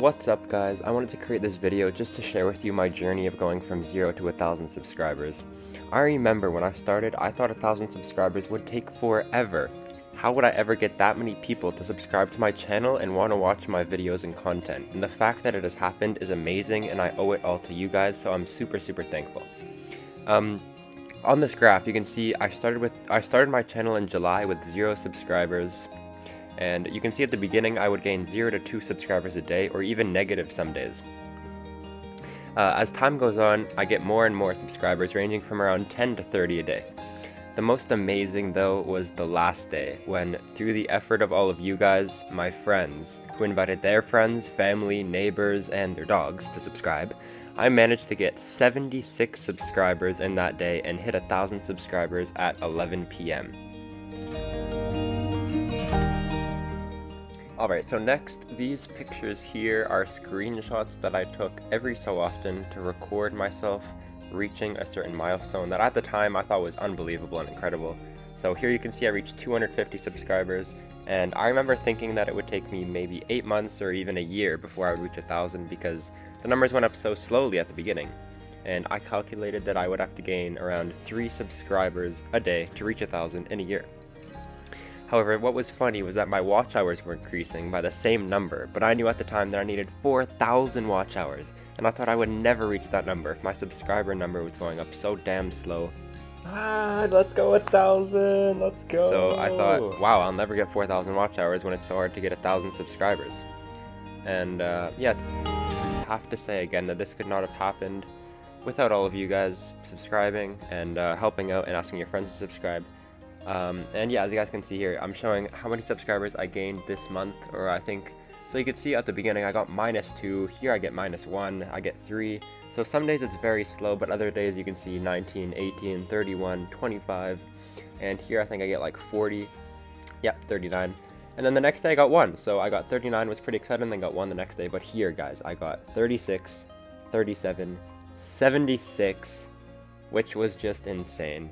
What's up guys, I wanted to create this video just to share with you my journey of going from 0 to a 1000 subscribers. I remember when I started, I thought a 1000 subscribers would take forever. How would I ever get that many people to subscribe to my channel and want to watch my videos and content? And the fact that it has happened is amazing and I owe it all to you guys, so I'm super super thankful. Um, on this graph, you can see I started with I started my channel in July with 0 subscribers and you can see at the beginning I would gain 0 to 2 subscribers a day or even negative some days. Uh, as time goes on, I get more and more subscribers ranging from around 10 to 30 a day. The most amazing though was the last day when through the effort of all of you guys, my friends, who invited their friends, family, neighbors, and their dogs to subscribe, I managed to get 76 subscribers in that day and hit thousand subscribers at 11 p.m. Alright, so next, these pictures here are screenshots that I took every so often to record myself reaching a certain milestone that at the time I thought was unbelievable and incredible. So here you can see I reached 250 subscribers, and I remember thinking that it would take me maybe 8 months or even a year before I would reach a 1000 because the numbers went up so slowly at the beginning. And I calculated that I would have to gain around 3 subscribers a day to reach a 1000 in a year. However, what was funny was that my watch hours were increasing by the same number, but I knew at the time that I needed 4,000 watch hours, and I thought I would never reach that number if my subscriber number was going up so damn slow. Ah, let's go a thousand, let's go. So I thought, wow, I'll never get 4,000 watch hours when it's so hard to get a thousand subscribers. And uh, yeah, I have to say again that this could not have happened without all of you guys subscribing and uh, helping out and asking your friends to subscribe. Um, and yeah, as you guys can see here, I'm showing how many subscribers I gained this month, or I think, so you can see at the beginning I got minus 2, here I get minus 1, I get 3, so some days it's very slow, but other days you can see 19, 18, 31, 25, and here I think I get like 40, yep, 39, and then the next day I got 1, so I got 39, was pretty excited, and then got 1 the next day, but here guys, I got 36, 37, 76, which was just insane,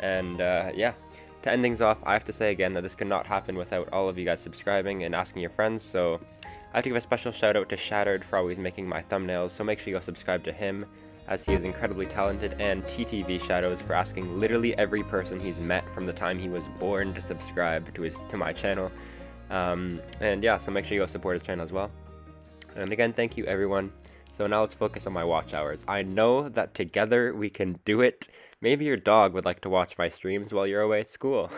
and uh, yeah, to end things off, I have to say again that this could not happen without all of you guys subscribing and asking your friends, so I have to give a special shout out to Shattered for always making my thumbnails, so make sure you go subscribe to him, as he is incredibly talented, and TTV Shadows for asking literally every person he's met from the time he was born to subscribe to his to my channel. Um, and yeah, so make sure you go support his channel as well. And again, thank you everyone. So now let's focus on my watch hours. I know that together we can do it. Maybe your dog would like to watch my streams while you're away at school.